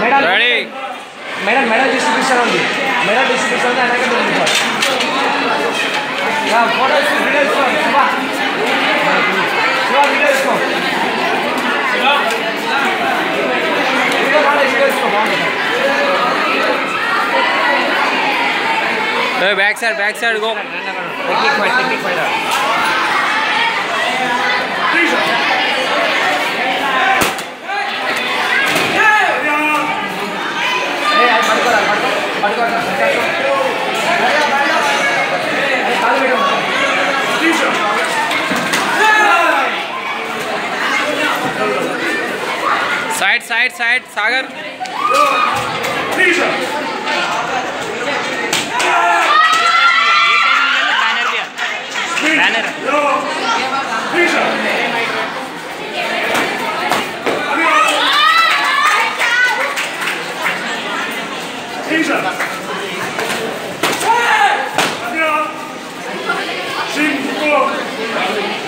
Madam madam madam discretion madam discretion back side side side side Sagar Thank you.